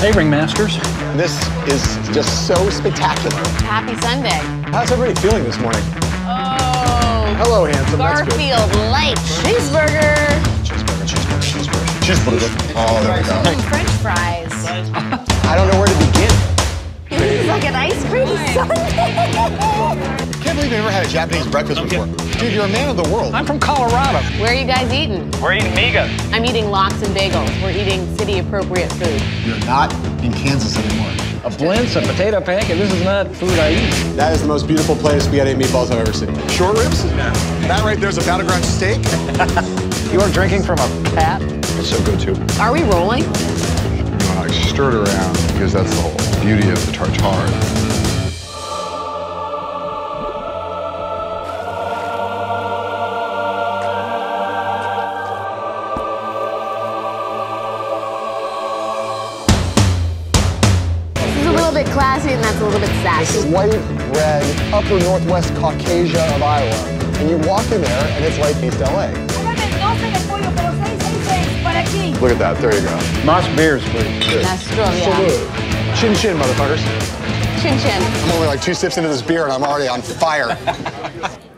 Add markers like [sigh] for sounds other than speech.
Hey, Ringmasters. This is just so spectacular. Happy Sunday. How's everybody feeling this morning? Oh. Hello, handsome. That's good. Garfield light cheeseburger. Cheeseburger, cheeseburger, cheeseburger. Cheeseburger. Oh, there we go. French fries. I don't know where to begin. Can't believe you never had a Japanese breakfast before. Dude, you're a man of the world. I'm from Colorado. Where are you guys eating? We're eating miga. I'm eating lox and bagels. We're eating city appropriate food. You're not in Kansas anymore. A blintz, a potato pancake. This is not food I eat. That is the most beautiful plate of spaghetti and meatballs I've ever seen. Short ribs? Yeah. That right there's a battleground steak. [laughs] You are drinking from a pat? It's so good too. Are we rolling? You want to stir it around because that's the whole beauty of the tartare. Bit classy and that's a little bit sassy. This is white, red, upper northwest Caucasia of Iowa. And you walk in there and it's like East LA. Póngame 12 de pollo, pero 666 para aquí. Look at that. There you go. Moss beers, please. Nostrovia. Chin chin, motherfuckers. Chin chin. I'm only like two sips into this beer and I'm already on fire. [laughs]